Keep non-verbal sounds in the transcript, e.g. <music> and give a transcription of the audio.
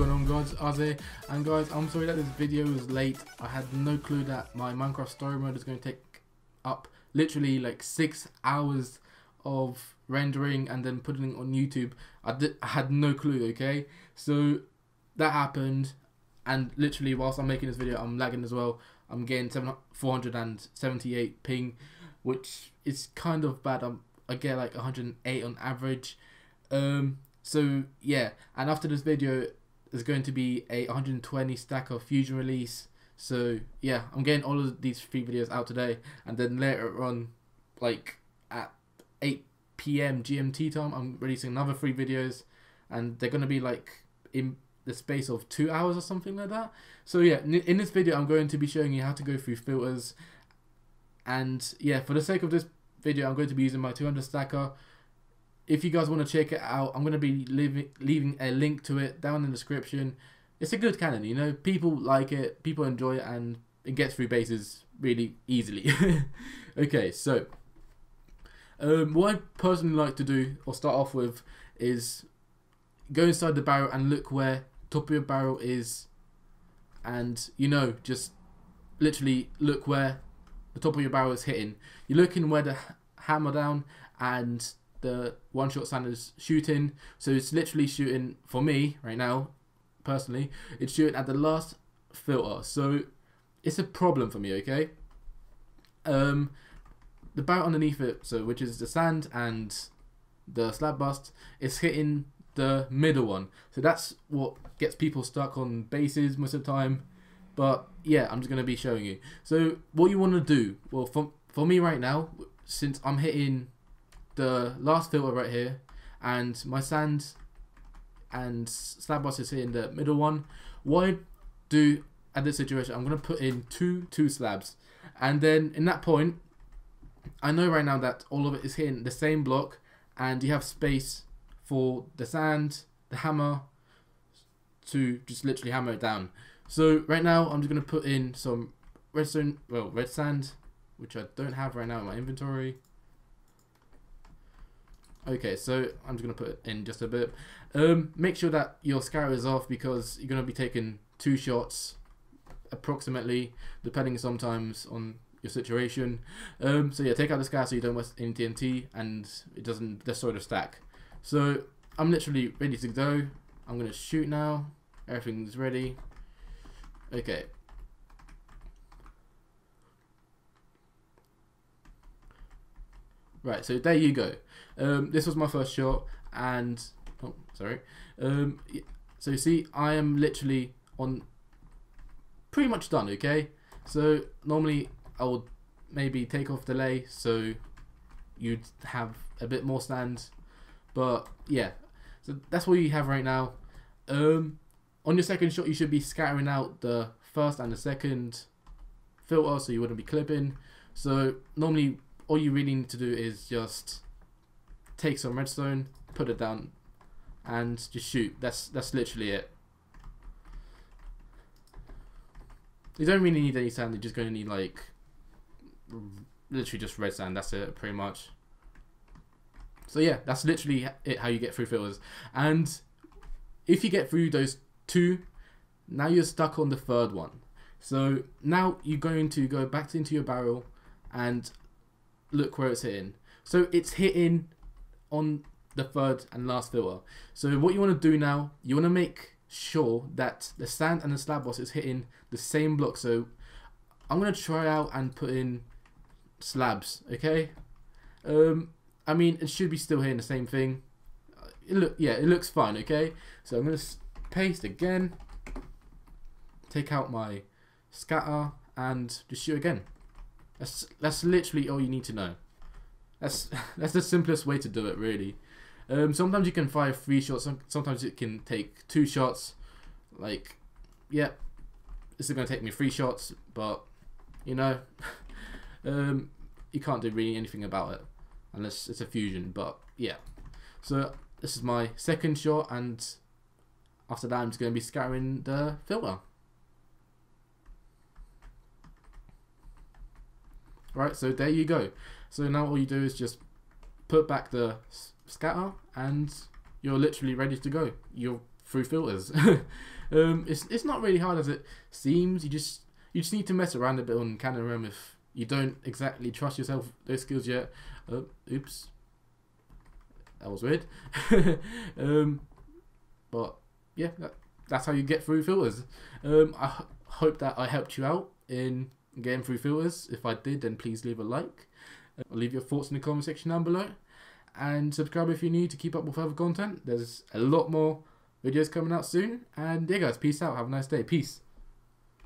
going on guys, Arzuh, and guys, I'm sorry that this video is late. I had no clue that my Minecraft story mode is going to take up literally like 6 hours of rendering and then putting it on YouTube. I, did, I had no clue, okay? So that happened and literally whilst I'm making this video I'm lagging as well. I'm getting 7, 478 ping which is kind of bad. I'm, I get like 108 on average. Um, so yeah, and after this video, there's going to be a 120 stack of Fusion release. So yeah, I'm getting all of these three videos out today, and then later on, like at 8 p.m. GMT time, I'm releasing another three videos, and they're gonna be like in the space of two hours or something like that. So yeah, in this video, I'm going to be showing you how to go through filters, and yeah, for the sake of this video, I'm going to be using my 200 stacker if you guys want to check it out, I'm going to be leaving, leaving a link to it down in the description. It's a good cannon, you know, people like it, people enjoy it, and it gets through bases really easily. <laughs> okay, so um, what I personally like to do, or start off with, is go inside the barrel and look where top of your barrel is, and you know, just literally look where the top of your barrel is hitting. You're looking where the hammer down and the one shot is shooting. So it's literally shooting for me right now, personally. It's shooting at the last filter. So it's a problem for me. Okay. Um, the barrel underneath it, so which is the sand and the slab bust, is hitting the middle one. So that's what gets people stuck on bases most of the time. But yeah, I'm just gonna be showing you. So what you want to do? Well, for for me right now, since I'm hitting the last filter right here and my sand and slab bust is here in the middle one what I do at this situation I'm going to put in two two slabs. And then in that point I know right now that all of it is here in the same block and you have space for the sand the hammer to just literally hammer it down. So right now I'm just going to put in some redstone well red sand which I don't have right now in my inventory Okay, so I'm just going to put in just a bit. Um, make sure that your scour is off because you're going to be taking two shots approximately, depending sometimes on your situation. Um, so yeah, take out the scour so you don't waste any TNT and it doesn't destroy the stack. So I'm literally ready to go. I'm going to shoot now. Everything's ready. Okay. Right, so there you go. Um, this was my first shot, and oh, sorry. Um, so you see, I am literally on pretty much done. Okay, so normally I would maybe take off delay so you'd have a bit more stand, but yeah. So that's what you have right now. Um, on your second shot, you should be scattering out the first and the second filter, so you wouldn't be clipping. So normally, all you really need to do is just take some redstone, put it down, and just shoot. That's that's literally it. You don't really need any sand. You're just going to need like literally just red sand. That's it, pretty much. So yeah, that's literally it. How you get through filters, and if you get through those two, now you're stuck on the third one. So now you're going to go back into your barrel and look where it's hitting. So it's hitting on the third and last filter. So what you want to do now, you want to make sure that the sand and the slab bust is hitting the same block. So I'm going to try out and put in slabs, okay? Um, I mean, it should be still hitting the same thing. It look, yeah, it looks fine, okay? So I'm going to paste again, take out my scatter, and just shoot again. That's, that's literally all you need to know. That's <laughs> that's the simplest way to do it, really. Um, sometimes you can fire three shots. Sometimes it can take two shots. Like, yeah, this is going to take me three shots, but you know, <laughs> um, you can't do really anything about it unless it's a fusion. But yeah, so this is my second shot, and after that, I'm just going to be scattering the filter. Right, so there you go. So now all you do is just put back the scatter and you're literally ready to go. You're through filters. <laughs> um, it's it's not really hard as it seems. You just you just need to mess around a bit on Canon REM if you don't exactly trust yourself those skills yet. Uh, oops, that was weird. <laughs> um, but yeah, that, that's how you get through filters. Um, I hope that I helped you out in getting through filters. If I did, then please leave a like. Uh, leave your thoughts in the comment section down below. And subscribe if you need to keep up with further content. There's a lot more videos coming out soon. And yeah, guys, peace out. Have a nice day. Peace.